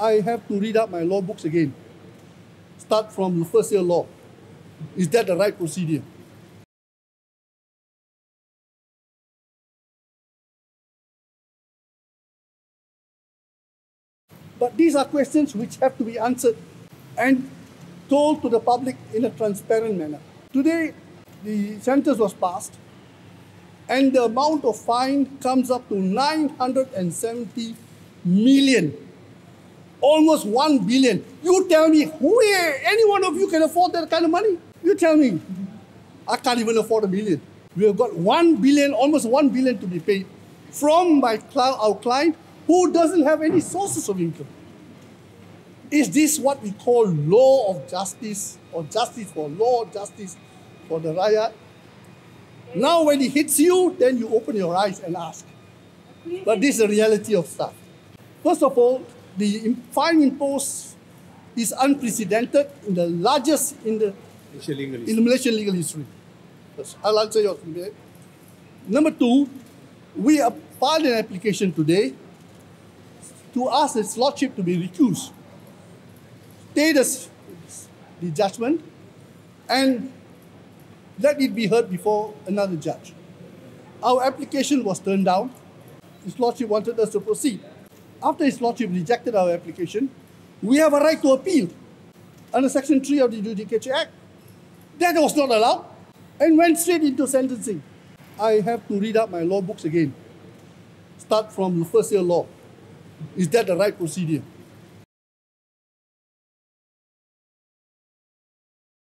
I have to read up my law books again. Start from the first year law. Is that the right procedure? But these are questions which have to be answered and told to the public in a transparent manner. Today, the sentence was passed, and the amount of fine comes up to 970 million, almost 1 billion. You tell me, who, any one of you can afford that kind of money? You tell me. I can't even afford a million. We have got 1 billion, almost 1 billion to be paid from my, our client who doesn't have any sources of income. Is this what we call law of justice or justice for law, justice for the riot? Now, when it hits you, then you open your eyes and ask. But this is the reality of stuff. First of all, the fine imposed is unprecedented in the largest in the, in the Malaysian legal history. I'll answer your question. Number two, we filed an application today to ask His Lordship to be recused. Stay the, the judgment and let it be heard before another judge. Our application was turned down. His Lordship wanted us to proceed. After His Lordship rejected our application, we have a right to appeal under Section 3 of the Judicature Act. That was not allowed and went straight into sentencing. I have to read up my law books again. Start from the first year law. Is that the right procedure?